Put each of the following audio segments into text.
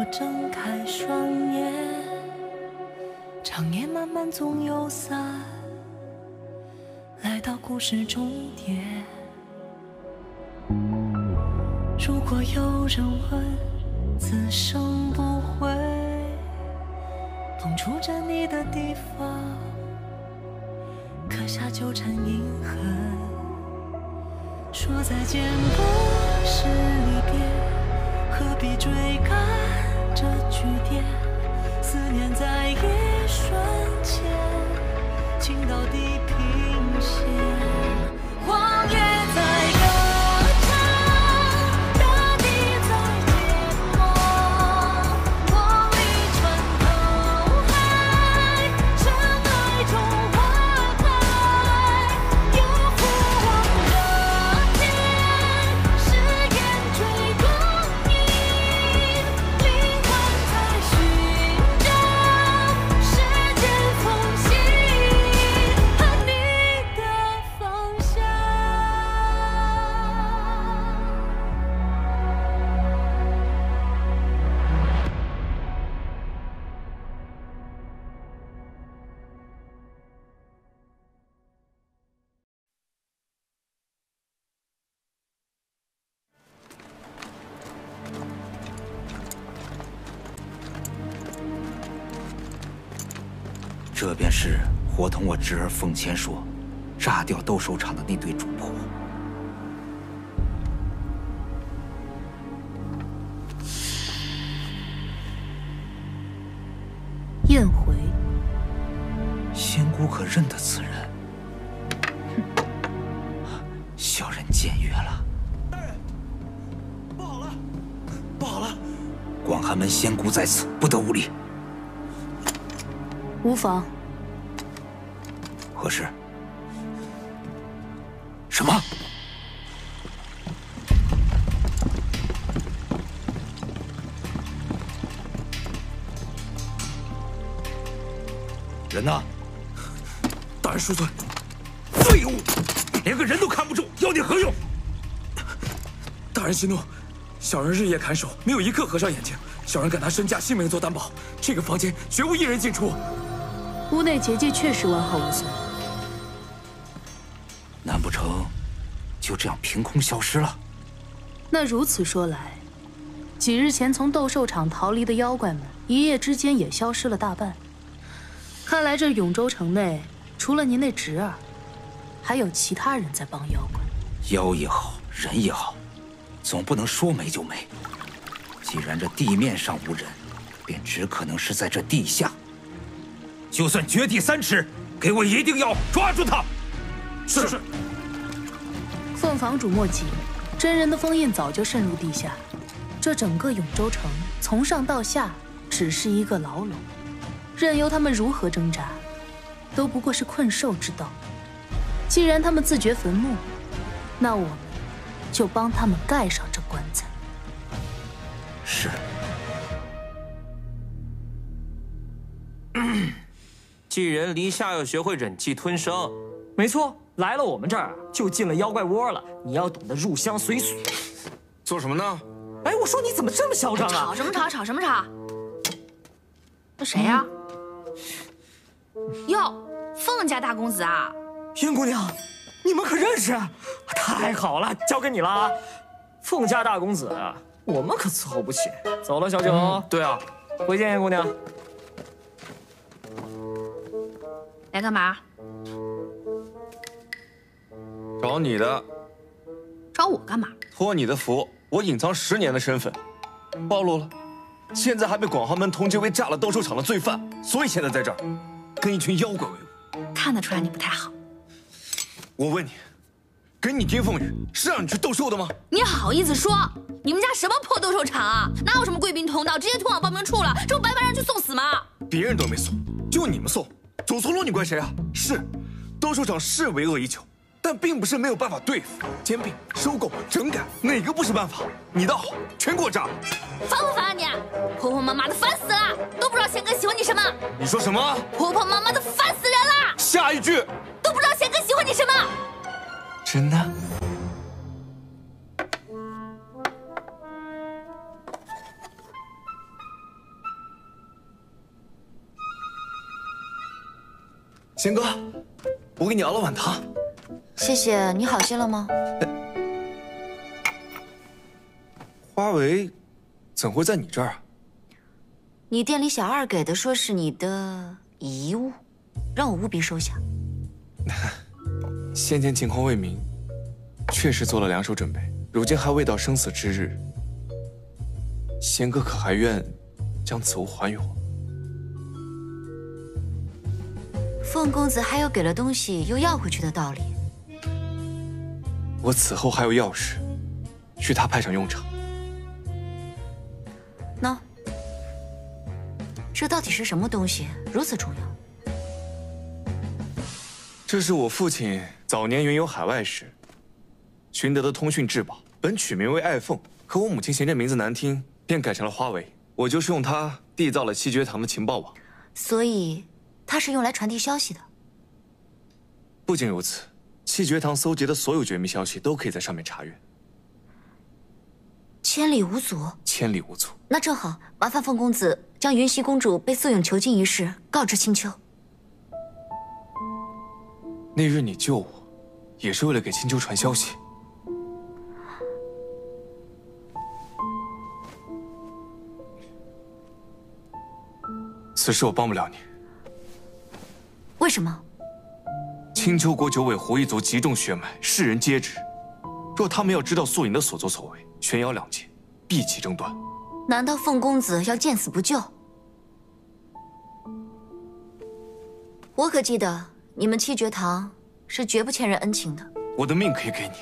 我睁开双眼，长夜漫漫总有散，来到故事终点。如果有人问，此生不悔，碰触着你的地方，刻下纠缠印痕。说再见不是离别，何必追赶这句点？思念在一瞬间，情到地平线。这便是伙同我侄儿奉千说，炸掉斗兽场的那对主仆。宴回，仙姑可认得此人？小人僭越了。大人不好了，不好了！广寒门仙姑在此，不得无礼。无妨。何事？什么？人呢？大人恕罪，废物，连个人都看不住，要你何用？大人息怒，小人日夜看守，没有一刻合上眼睛。小人敢拿身家性命做担保，这个房间绝无一人进出。屋内结界确实完好无损。难不成就这样凭空消失了？那如此说来，几日前从斗兽场逃离的妖怪们，一夜之间也消失了大半。看来这永州城内，除了您那侄儿，还有其他人在帮妖怪。妖也好，人也好，总不能说没就没。既然这地面上无人，便只可能是在这地下。就算掘地三尺，给我一定要抓住他！是是。凤房主莫急，真人的封印早就渗入地下，这整个永州城从上到下只是一个牢笼，任由他们如何挣扎，都不过是困兽之斗。既然他们自掘坟墓，那我们就帮他们盖上这棺材。是。寄人篱下要学会忍气吞声。没错，来了我们这儿就进了妖怪窝了。你要懂得入乡随俗。做什么呢？哎，我说你怎么这么嚣张啊？吵什么吵？吵什么吵？那谁呀？哟，凤家大公子啊！燕姑娘，你们可认识？太好了，交给你了啊！凤家大公子，我们可伺候不起。走了，小九。对啊，回见，燕姑娘。来干嘛？找你的，找我干嘛？托你的福，我隐藏十年的身份暴露了，现在还被广寒门通缉为炸了斗兽场的罪犯，所以现在在这儿跟一群妖怪为伍。看得出来你不太好。我问你，给你丁凤雨是让你去斗兽的吗？你好意思说？你们家什么破斗兽场啊？哪有什么贵宾通道，直接通往报名处了？这不白白让人去送死吗？别人都没送，就你们送，走错路你怪谁啊？是，斗兽场是为恶已久，但并不是没有办法对付。兼并、收购、整改，哪个不是办法？你倒好，全给我炸了！烦不烦啊你？婆婆妈妈的烦死了，都不知道贤哥喜欢你什么。你说什么？婆婆妈妈的烦死人了。下一句。都不知道贤哥喜欢你什么。真的？贤哥，我给你熬了碗汤。谢谢，你好些了吗？花围怎会在你这儿啊？你店里小二给的，说是你的遗物，让我务必收下。先前情况未明，确实做了两手准备，如今还未到生死之日。贤哥可还愿将此物还于我？凤公子还有给了东西又要回去的道理。我此后还有要事，去他派上用场。喏，这到底是什么东西，如此重要？这是我父亲早年云游海外时寻得的通讯至宝，本取名为爱凤，可我母亲嫌这名字难听，便改成了花为。我就是用它缔造了七绝堂的情报网。所以，它是用来传递消息的。不仅如此，七绝堂搜集的所有绝密消息都可以在上面查阅，千里无阻。千里无阻。那正好，麻烦凤公子将云溪公主被素影囚禁一事告知青丘。那日你救我，也是为了给青丘传消息。此事我帮不了你。为什么？青丘国九尾狐一族极重血脉，世人皆知。若他们要知道素影的所作所为，玄瑶两界必起争端。难道凤公子要见死不救？我可记得你们七绝堂是绝不欠人恩情的。我的命可以给你，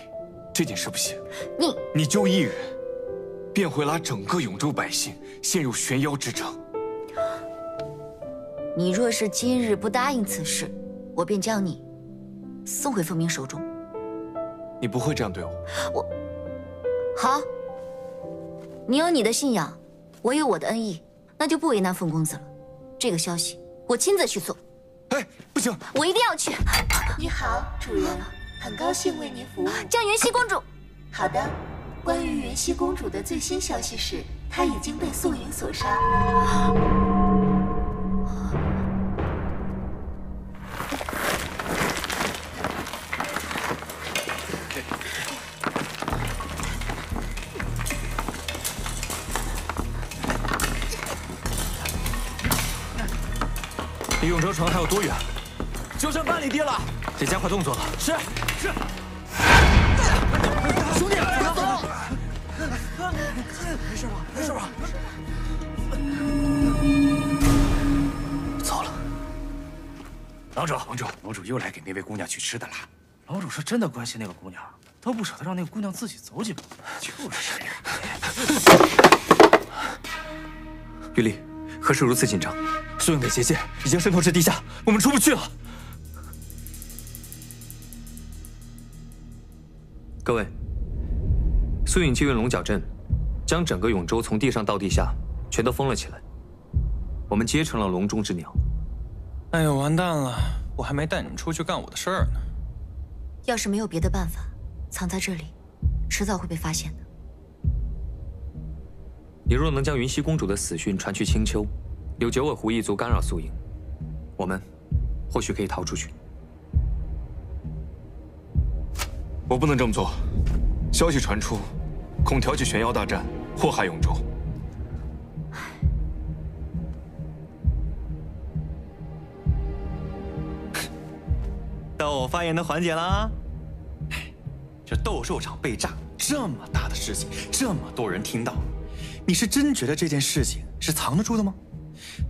这件事不行。你你救一人，便会拉整个永州百姓陷入悬妖之争。你若是今日不答应此事，我便将你送回凤鸣手中。你不会这样对我。我好，你有你的信仰，我有我的恩义，那就不为难凤公子了。这个消息我亲自去做。哎，不行，我一定要去。你好，主人，很高兴为您服务。叫云溪公主。好的，关于云溪公主的最新消息是，她已经被素云所杀。城还有多远？就剩半里地了，得加快动作了。是是。兄弟，走！没事吧？没事吧？糟了！郎主，王主，楼主又来给那位姑娘取吃的了。楼主是真的关心那个姑娘，都不舍得让那个姑娘自己走几步。就是呀。玉丽，何事如此紧张？素影的结界已经渗透至地下，我们出不去了。各位，苏影借用龙角阵，将整个永州从地上到地下全都封了起来。我们皆成了笼中之鸟。哎呦，完蛋了！我还没带你们出去干我的事儿呢。要是没有别的办法，藏在这里，迟早会被发现的。你若能将云溪公主的死讯传去青丘，有九尾狐一族干扰素影，我们或许可以逃出去。我不能这么做，消息传出，恐挑起玄妖大战，祸害永州。到我发言的环节了啊，这斗兽场被炸，这么大的事情，这么多人听到，你是真觉得这件事情是藏得住的吗？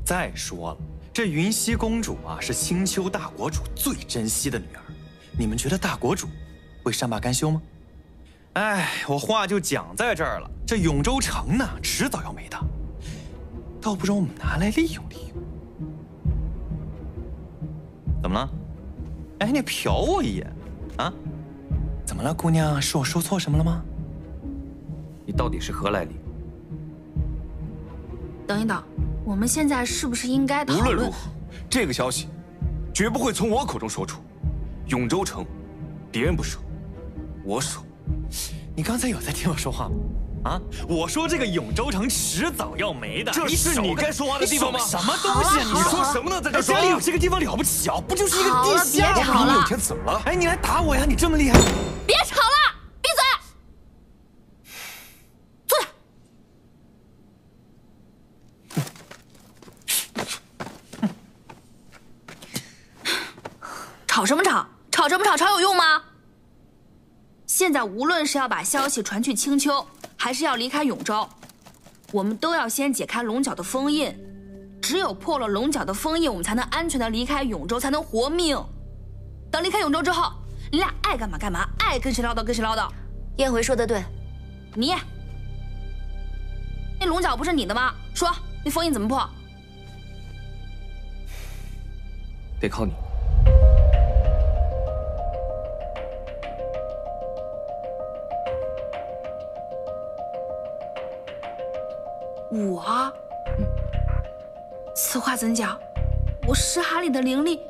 再说了，这云溪公主啊，是青丘大国主最珍惜的女儿，你们觉得大国主会善罢甘休吗？哎，我话就讲在这儿了，这永州城呢，迟早要没的，倒不如我们拿来利用利用。怎么了？哎，你瞟我一眼，啊？怎么了，姑娘？是我说错什么了吗？你到底是何来历？等一等，我们现在是不是应该讨论？无论如何，这个消息绝不会从我口中说出。永州城，别人不说，我说。你刚才有在听我说话吗？啊！我说这个永州城迟早要没的，这是你该说话的地方吗？什么东西？啊你说什么呢？在这说，家里有这个地方了不起啊？不就是一个地下？我比你！有钱怎么了？哎，你来打我呀！你这么厉害！别吵了，闭嘴！坐下。吵什么吵？吵什么吵？吵有用吗？现在无论是要把消息传去青丘，还是要离开永州，我们都要先解开龙角的封印。只有破了龙角的封印，我们才能安全的离开永州，才能活命。等离开永州之后，你俩爱干嘛干嘛，爱跟谁唠叨跟谁唠叨。燕回说的对，你那龙角不是你的吗？说那封印怎么破？得靠你。我，此话怎讲？我识海里的灵力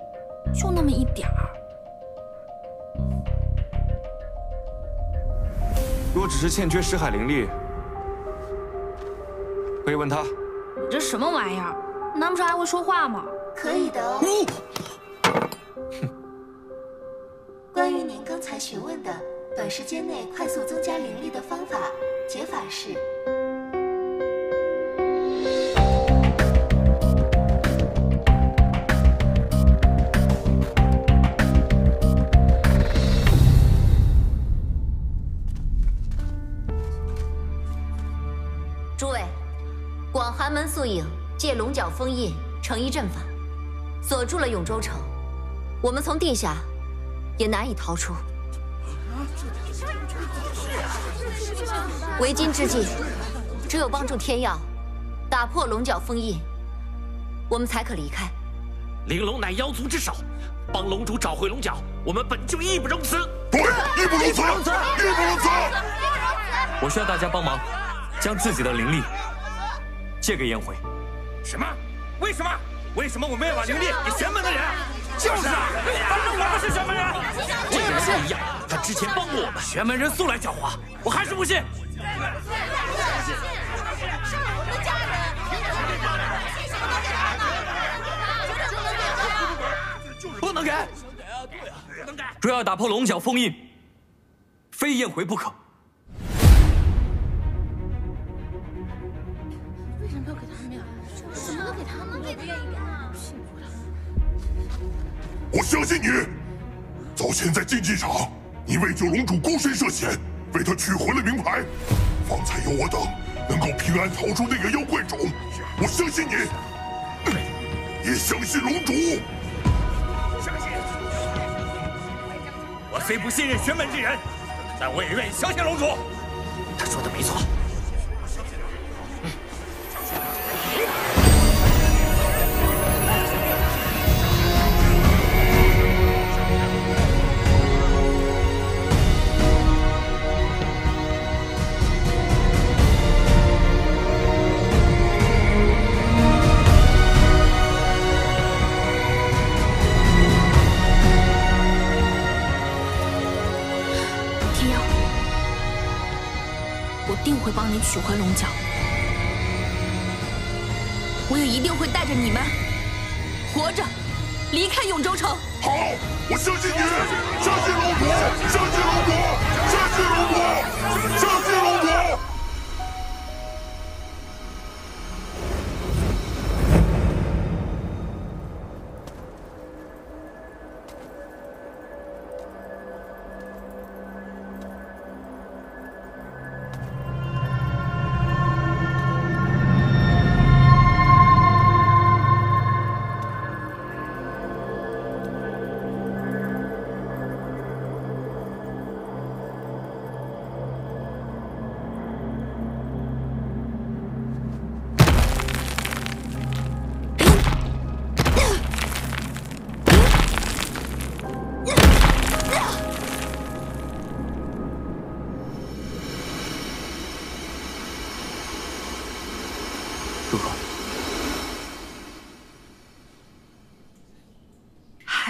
就那么一点儿。若只是欠缺识海灵力，可以问他。你这什么玩意儿？难不成还会说话吗？可以的哦。关于您刚才询问的短时间内快速增加灵力的方法，解法是。影借龙角封印成一阵法，锁住了永州城，我们从地下也难以逃出。为今之计，只有帮助天耀打破龙角封印，我们才可离开。玲珑乃妖族之首，帮龙主找回龙角，我们本就义不容辞。对，义不容辞，义不容辞。我需要大家帮忙。将自己的灵力借给颜回。什么？为什么？为什么我们要把灵力？给玄门的人？就是啊，反正我们是玄门人。这个人不一样，他之前帮过我们。玄门人素来狡猾，我还是不信。不能给！不能给！若要打破龙角封印，非颜回不可。我相信你。早前在竞技场，你为救龙主孤身涉险，为他取回了名牌。方才有我等能够平安逃出那个妖怪种，我相信你，也相信龙主。相信。我虽不信任玄门之人，但我也愿意相信龙主。他说的没错。取回龙角，我也一定会带着你们活着离开永州城。好，我相信你，相信龙主，相信，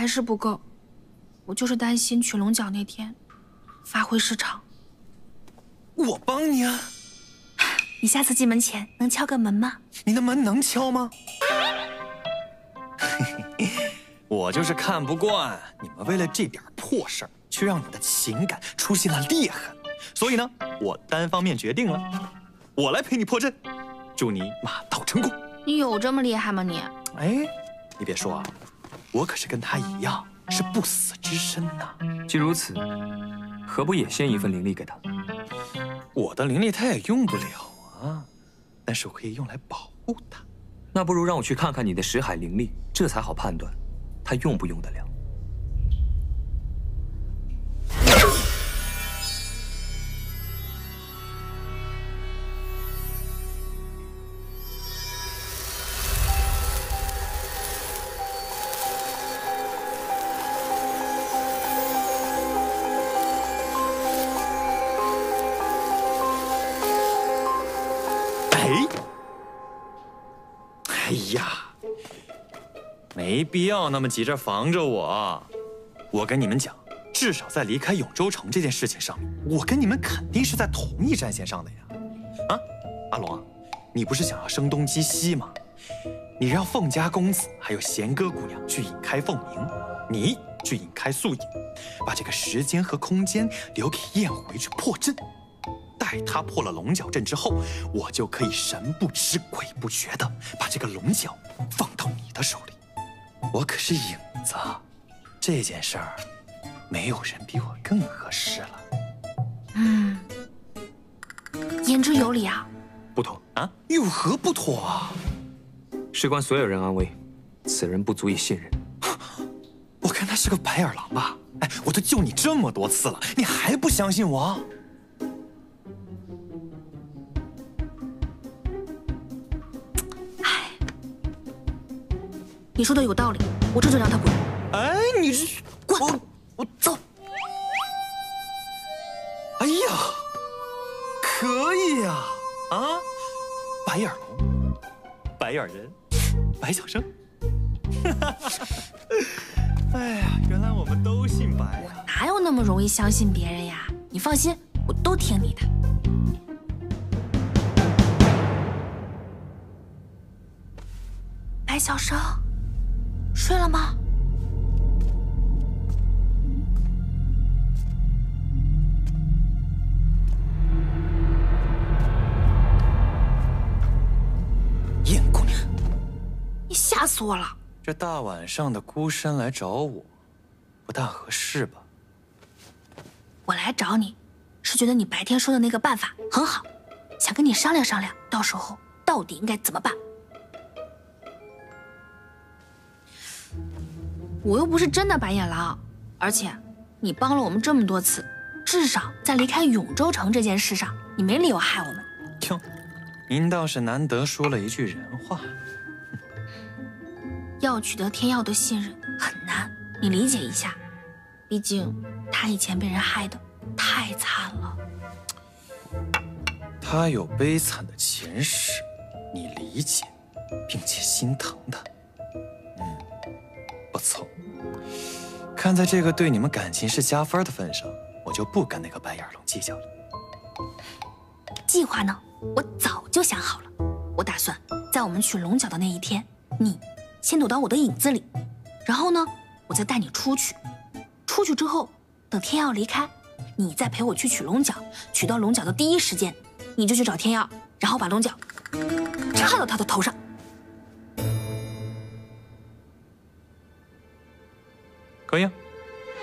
是不够，我就是担心取龙角那天发挥失常。我帮你啊！你下次进门前能敲个门吗？你的门能敲吗？我就是看不惯你们为了这点破事儿，却让你的情感出现了裂痕。所以呢，我单方面决定了，我来陪你破阵，祝你马到成功。你有这么厉害吗你？哎，你别说啊，我可是跟他一样是不死之身呐。既如此，何不也献一份灵力给他？我的灵力他也用不了啊，但是我可以用来保护他。那不如让我去看看你的识海灵力，这才好判断他用不用得了。没必要那么急着防着我。我跟你们讲，至少在离开永州城这件事情上，我跟你们肯定是在同一战线上的呀。啊，阿龙，你不是想要声东击西吗？你让凤家公子还有弦歌姑娘去引开凤鸣，你去引开素影，把这个时间和空间留给燕回去破阵。待他破了龙角阵之后，我就可以神不知鬼不觉的把这个龙角放到你的手里。我可是影子，这件事儿没有人比我更合适了。嗯，言之有理啊。不妥啊，有何不妥啊？事关所有人安危，此人不足以信任。我看他是个白眼狼吧？哎，我都救你这么多次了，你还不相信我？你说的有道理，我这就让他滚。哎，你这滚！我我走。哎呀，可以呀！啊，白眼龙，白眼人，白小生。哎呀，原来我们都姓白呀！哪有那么容易相信别人呀？你放心，我都听你的。白小生。睡了吗？燕姑娘，你吓死我了！这大晚上的孤身来找我，不大合适吧？我来找你，是觉得你白天说的那个办法很好，想跟你商量商量，到时候到底应该怎么办。我又不是真的白眼狼，而且你帮了我们这么多次，至少在离开永州城这件事上，你没理由害我们。哟，您倒是难得说了一句人话。要取得天耀的信任很难，你理解一下，毕竟他以前被人害的太惨了。他有悲惨的前世，你理解，并且心疼他。不错，看在这个对你们感情是加分的份上，我就不跟那个白眼龙计较了。计划呢，我早就想好了。我打算在我们取龙角的那一天，你先躲到我的影子里，然后呢，我再带你出去。出去之后，等天耀离开，你再陪我去取龙角。取到龙角的第一时间，你就去找天耀，然后把龙角插到他的头上。可以啊，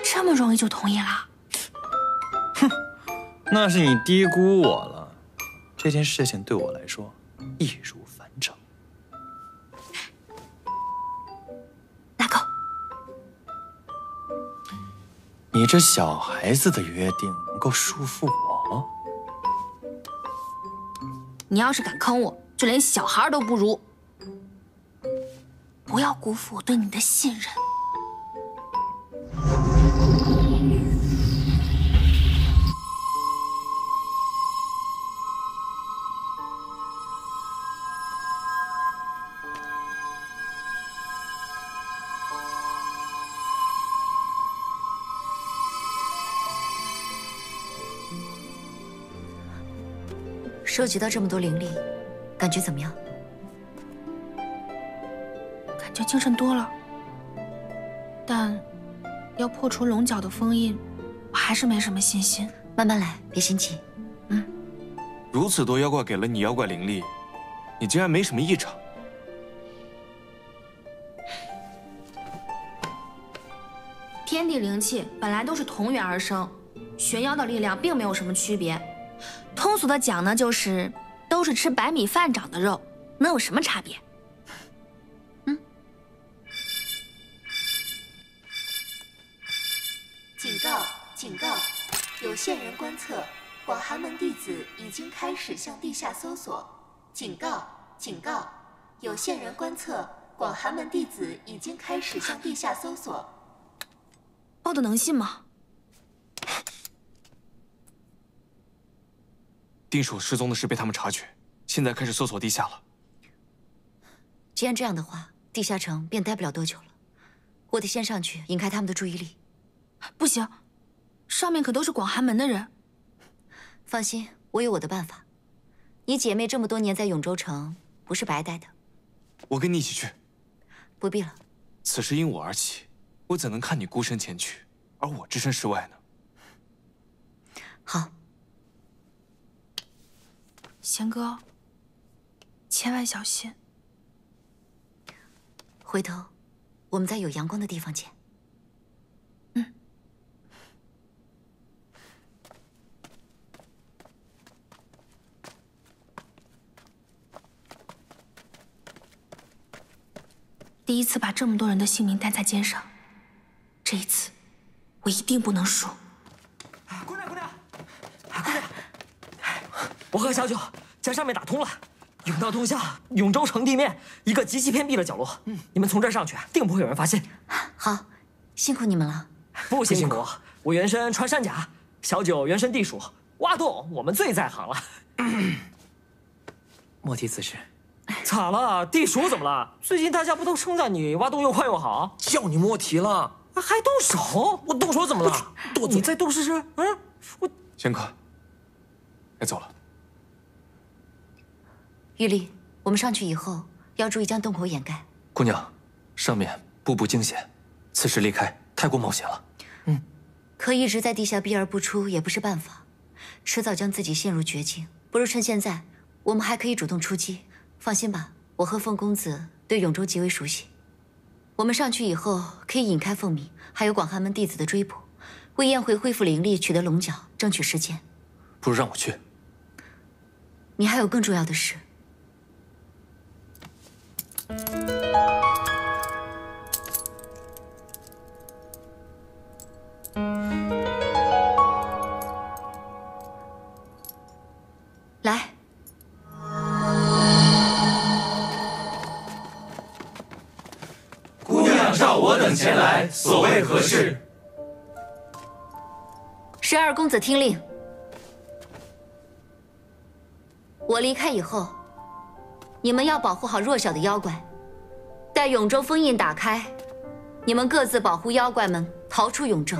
这么容易就同意了？哼，那是你低估我了。这件事情对我来说易如反掌。拿够！你这小孩子的约定能够束缚我？你要是敢坑我，就连小孩都不如！不要辜负我对你的信任。收集到这么多灵力，感觉怎么样？感觉精神多了，但要破除龙角的封印，我还是没什么信心。慢慢来，别心急。嗯如此多妖怪给了你妖怪灵力，你竟然没什么异常？天地灵气本来都是同源而生，玄妖的力量并没有什么区别。通俗的讲呢，就是都是吃白米饭长的肉，能有什么差别？嗯警告！警告！有线人观测，广寒门弟子已经开始向地下搜索。警告！警告！有线人观测，广寒门弟子已经开始向地下搜索。报的能信吗？定属失踪的事被他们察觉，现在开始搜索地下了。既然这样的话，地下城便待不了多久了。我得先上去引开他们的注意力。不行，上面可都是广寒门的人。放心，我有我的办法。你姐妹这么多年在永州城，不是白待的。我跟你一起去。不必了。此事因我而起，我怎能看你孤身前去，而我置身事外呢？好。贤哥，千万小心。回头，我们在有阳光的地方见。嗯第一次把这么多人的性命担在肩上，这一次我一定不能输。姑娘，姑娘，姑娘，我和小九将上面打通了，甬道通向永州城地面一个极其偏僻的角落。嗯，你们从这儿上去，定不会有人发现。好，辛苦你们了。不辛苦，我原身穿山甲，小九原身地鼠，挖洞我们最在行了。莫提此事。咋了？地鼠怎么了？最近大家不都称赞你挖洞又快又好？叫你莫提了，还动手？我动手怎么了？你再动试试。嗯，我仙客，该走了。玉丽，我们上去以后要注意将洞口掩盖。姑娘，上面步步惊险，此时离开太过冒险了。嗯，可一直在地下避而不出也不是办法，迟早将自己陷入绝境。不如趁现在，我们还可以主动出击。放心吧，我和凤公子对永州极为熟悉。我们上去以后，可以引开凤鸣，还有广寒门弟子的追捕，为宴会恢复灵力、取得龙角争取时间。不如让我去。你还有更重要的事。来。姑娘召我等前来，所谓何事？十二公子听令，我离开以后，你们要保护好弱小的妖怪。待永州封印打开，你们各自保护妖怪们逃出永州。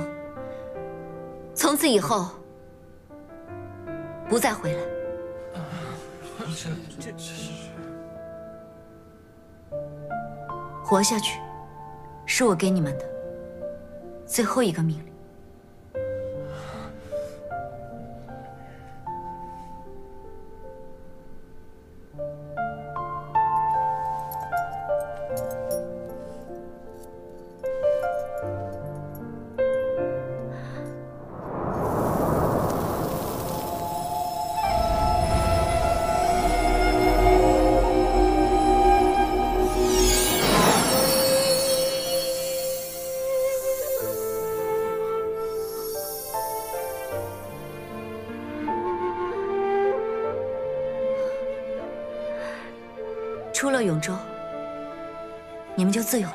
从此以后，不再回来。活下去。是我给你们的最后一个命令。你们就自由了。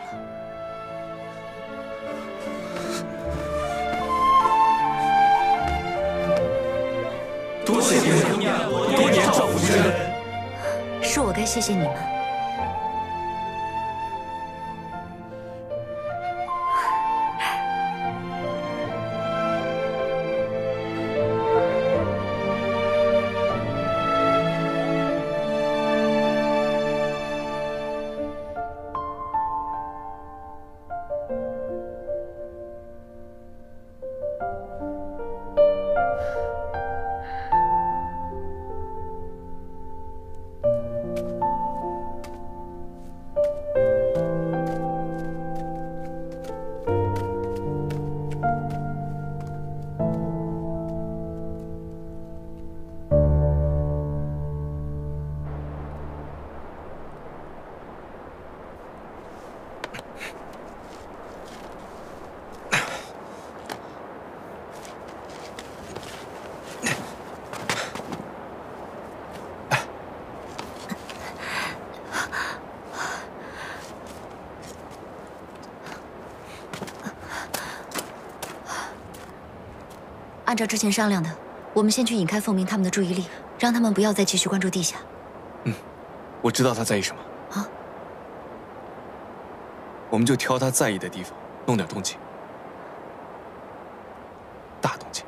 多谢姑娘多年照顾之恩，是我该谢谢你们。照之前商量的，我们先去引开凤鸣他们的注意力，让他们不要再继续关注地下。嗯我知道他在意什么。啊？我们就挑他在意的地方，弄点动静，大动静。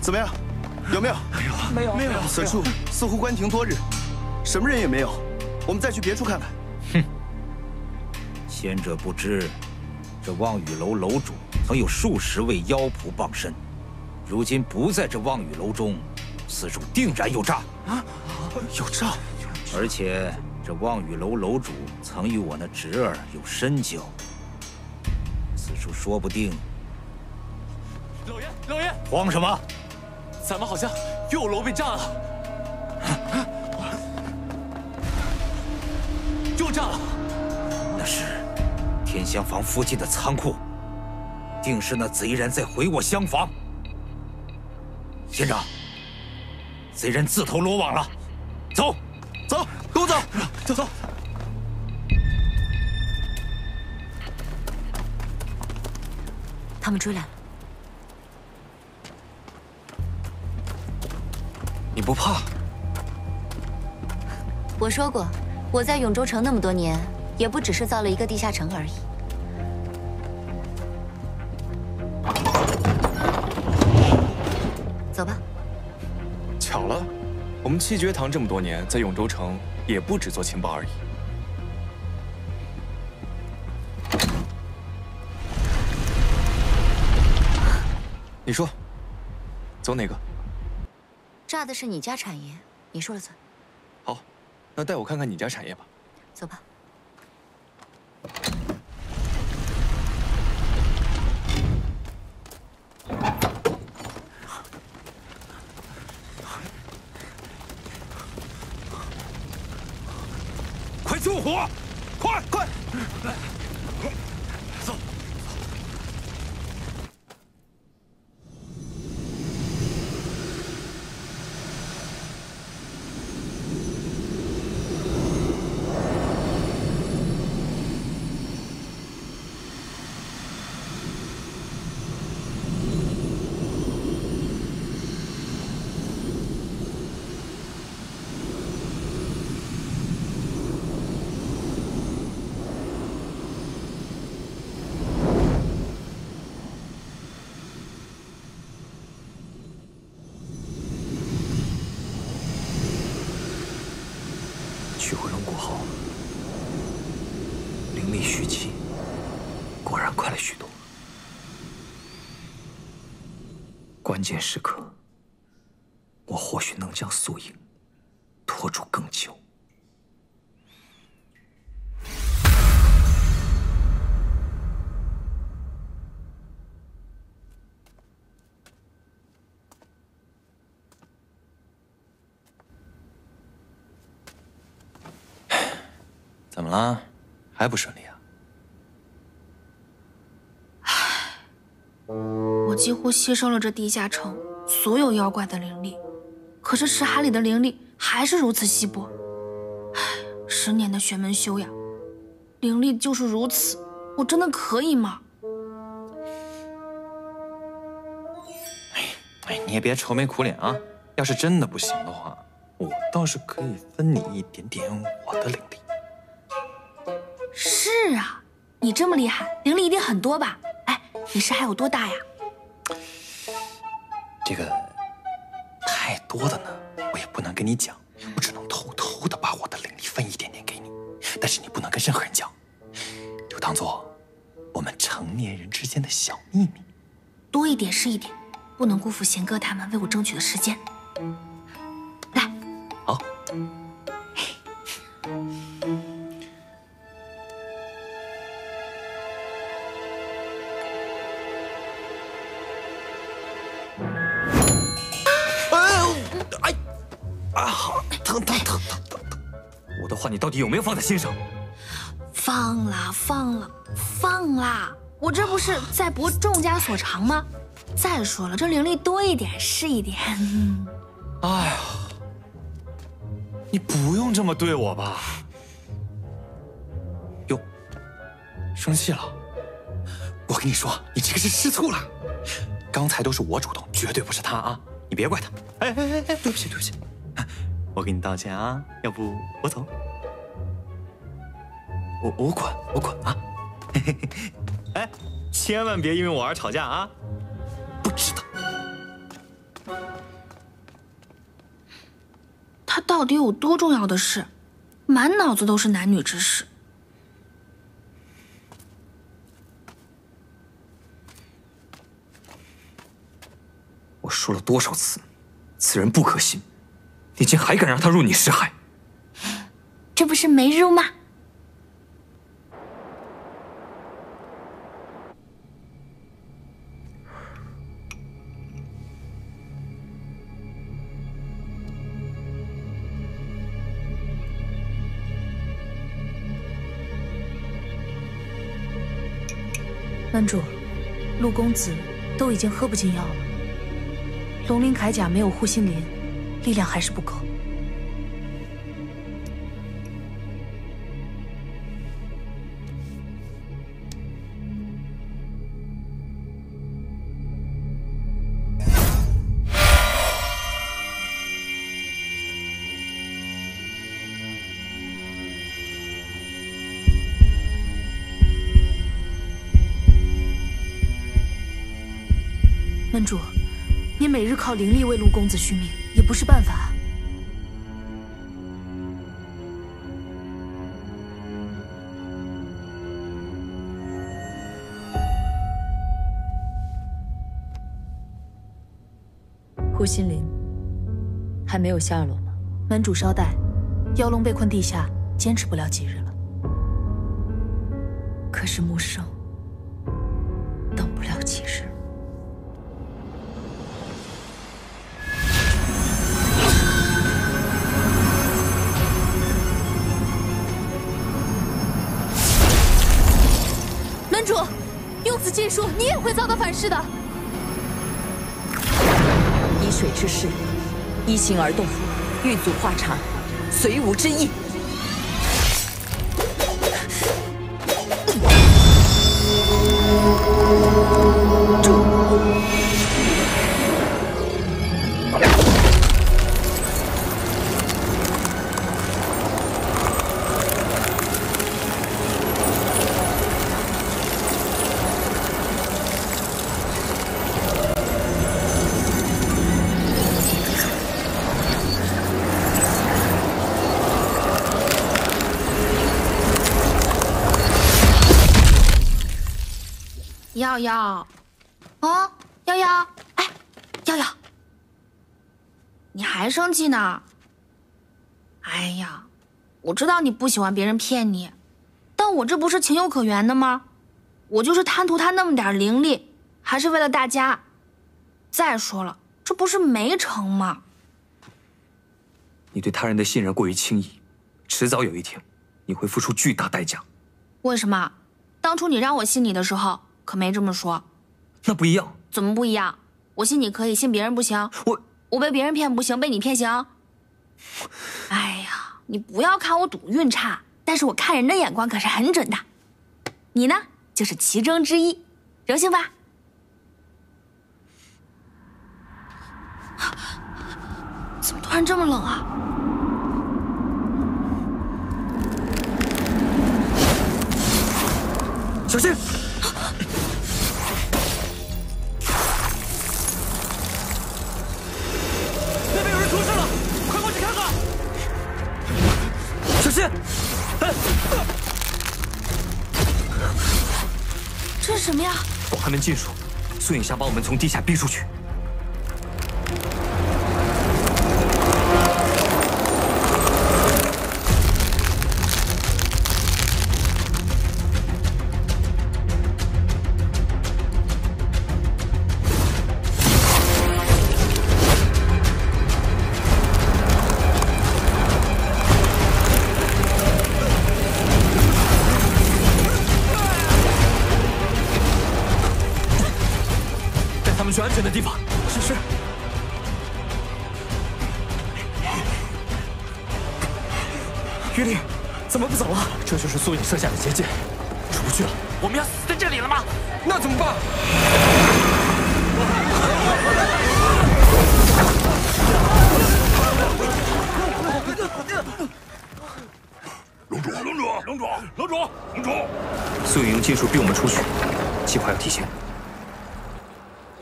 怎么样？有没有没有？没有，没有。此处似乎关停多日，什么人也没有。我们再去别处看看。哼！先者不知，这望雨楼楼主曾有数十位妖仆傍身，如今不在这望雨楼中，此处定然有诈啊！有诈！而且这望雨楼楼主曾与我那侄儿有深交，此处说不定……老爷，老爷，慌什么？咱们好像又有楼被炸了，又炸了！天香坊附近的仓库，定是那贼人在毁我厢房。县长，贼人自投罗网了，走，走，跟我走，走走。他们追来了。你不怕？我说过，我在永州城那么多年，也不只是造了一个地下城而已。走吧。巧了，我们七绝堂这么多年，在永州城也不只做情报而已。你说，走哪个？炸的是你家产业，你说了算。好，那带我看看你家产业吧。走吧。快救火！快快！走。取回龙骨后，灵力蓄积，果然快了许多。关键时刻，我或许能将素影拖住更久。怎么了？还不顺利啊？我几乎吸收了这地下城所有妖怪的灵力，可是池海里的灵力还是如此稀薄。唉，十年的玄门修养，灵力就是如此，我真的可以吗？哎，你也别愁眉苦脸啊！要是真的不行的话，我倒是可以分你一点点我的灵力。是啊，你这么厉害，灵力一定很多吧？哎，你是还有多大呀？这个太多的呢，我也不能跟你讲，我只能偷偷的把我的灵力分一点点给你，但是你不能跟任何人讲，就当做我们成年人之间的小秘密。多一点是一点，不能辜负贤哥他们为我争取的时间。来，好。话你到底有没有放在心上？放啦放啦放啦！我这不是在博众家所长吗？再说了，这灵力多一点是一点。哎呀，你不用这么对我吧？哟，生气了？我跟你说，你这个是吃醋了。刚才都是我主动，绝对不是他啊！你别怪他。哎哎哎哎，对不起对不起，我给你道歉啊。要不我走？我我滚我滚啊！哎，千万别因为我而吵架啊！不知道。他到底有多重要的事？满脑子都是男女之事。我说了多少次，此人不可信，你竟还敢让他入你识海？这不是没入吗？门主，陆公子都已经喝不进药了。龙鳞铠甲没有护心莲，力量还是不够。靠灵力为陆公子续命，也不是办法。胡心灵还没有下落吗？门主稍待，妖龙被困地下，坚持不了几日了。可是木生水之势，依形而动，欲阻化禅，随吾之意。瑶瑶，啊，瑶瑶，哎，瑶瑶，你还生气呢？哎呀，我知道你不喜欢别人骗你，但我这不是情有可原的吗？我就是贪图他那么点灵力，还是为了大家。再说了，这不是没成吗？你对他人的信任过于轻易，迟早有一天，你会付出巨大代价。为什么？当初你让我信你的时候，可没这么说。那不一样。怎么不一样？我信你可以，信别人不行。我我被别人骗不行，被你骗行。哎呀，你不要看我赌运差，但是我看人的眼光可是很准的。你呢，就是其中之一，荣幸吧？怎么突然这么冷啊？小心！这是什么呀？我还没进入，苏影霞把我们从地下逼出去。玉丽，怎么不走啊？这就是苏影设下的结界，出不去了，我们要死在这里了吗？那怎么办？龙主，龙主，龙主，龙主，龙主！素影用禁术逼我们出去，计划要提前。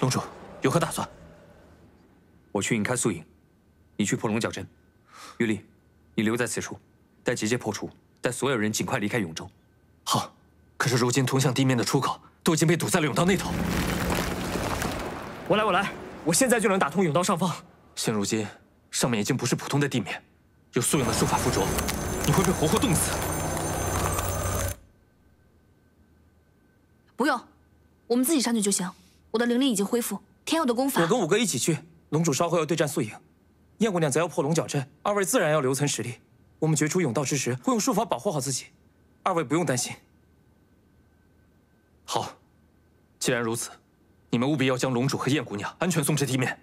龙主有何打算？我去引开素影，你去破龙角阵。玉丽，你留在此处，待结界破除，带所有人尽快离开永州。好，可是如今通向地面的出口都已经被堵在了甬道那头。我来，我来，我现在就能打通甬道上方。现如今，上面已经不是普通的地面，有素影的术法附着，你会被活活冻死。不用，我们自己上去就行。我的灵力已经恢复，天佑的功法。我跟五哥一起去。龙主稍后要对战素影，燕姑娘则要破龙角阵，二位自然要留存实力。我们决出甬道之时，会用术法保护好自己，二位不用担心。好，既然如此，你们务必要将龙主和燕姑娘安全送至地面。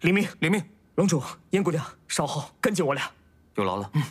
领命，领命。龙主，燕姑娘，稍后跟紧我俩。有劳了。嗯。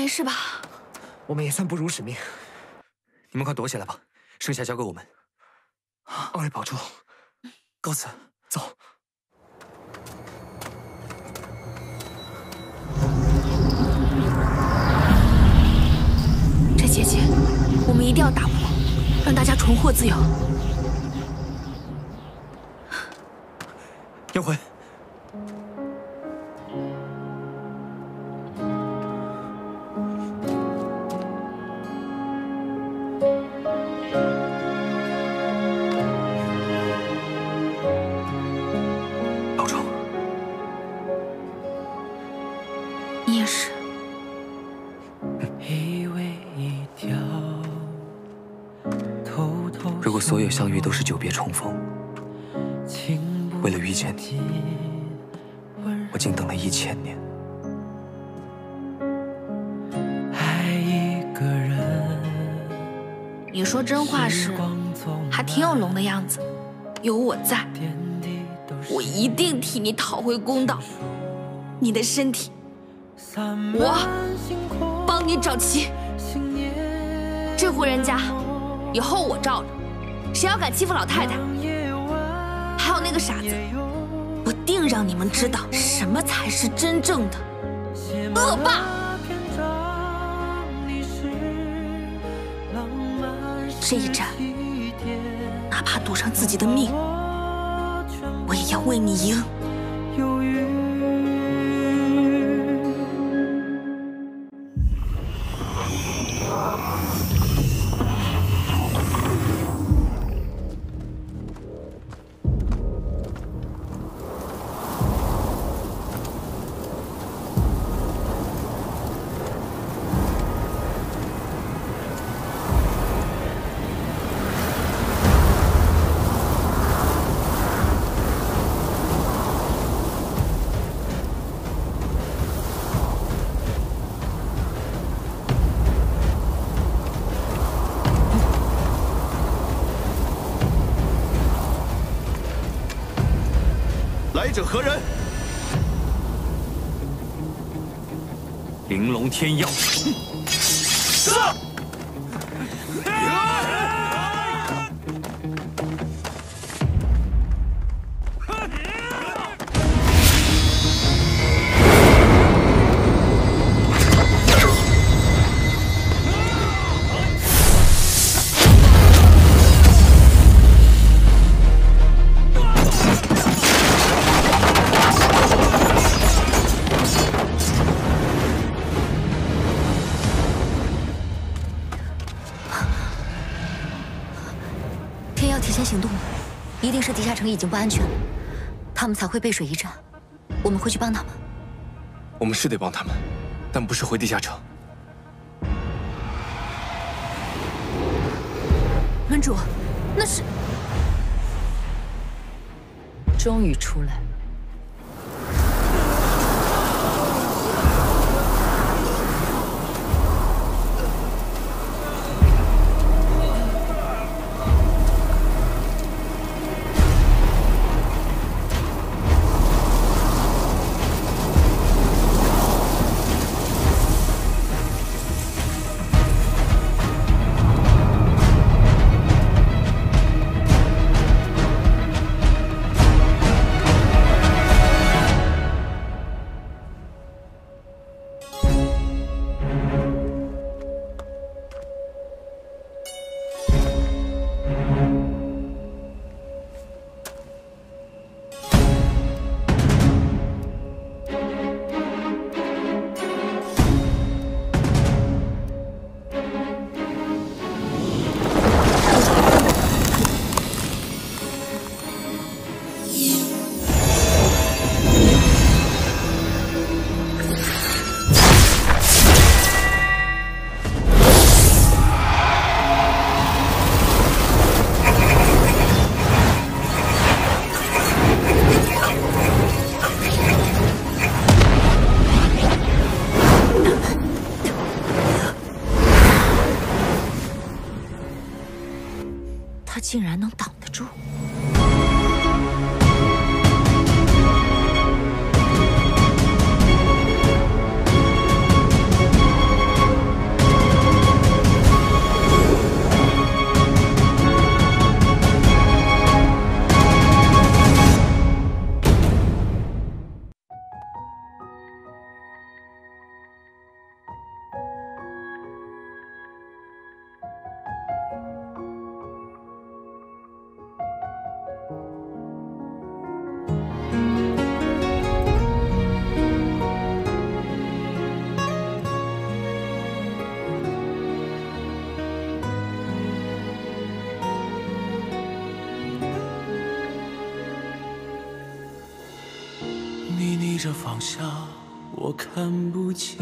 没事吧？我们也算不辱使命。你们快躲起来吧，剩下交给我们。二位保重，告辞。走。这结界，我们一定要打破，让大家重获自由。是久别重逢，为了遇见你，我竟等了一千年。你说真话时，还挺有龙的样子。有我在，我一定替你讨回公道。你的身体，我帮你找齐。这户人家，以后我罩着。谁要敢欺负老太太，还有那个傻子，我定让你们知道什么才是真正的恶霸。这一战，哪怕赌上自己的命，我也要为你赢。者何人？玲珑天妖。是。已经不安全了，他们才会背水一战。我们会去帮他们。我们是得帮他们，但不是回地下城。门主，那是……终于出来竟然能着方向，我看不清。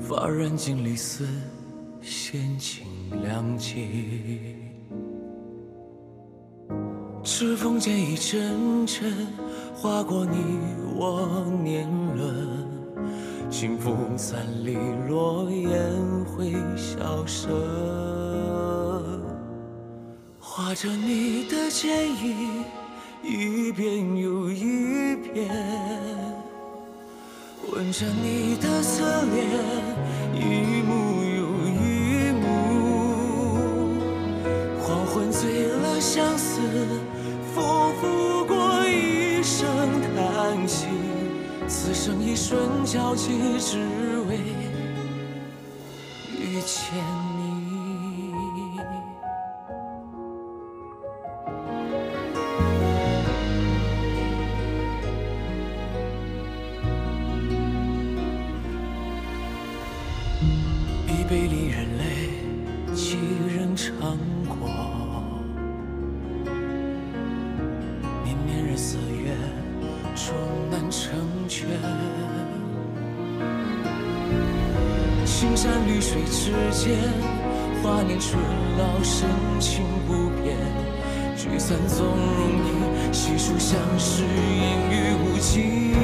发染尽离丝，闲情两极。指缝间一阵阵划过你我年轮，清风散离，落雁会消失。画着你的剪影，一遍又一遍；吻着你的侧脸，一幕又一幕。黄昏醉了相思，风拂过一声叹息，此生一瞬交集，只为遇见几人尝过？年年日思月，终难成全。青山绿水之间，华年春老，深情不变。聚散总容易，细数相识，烟雨无尽。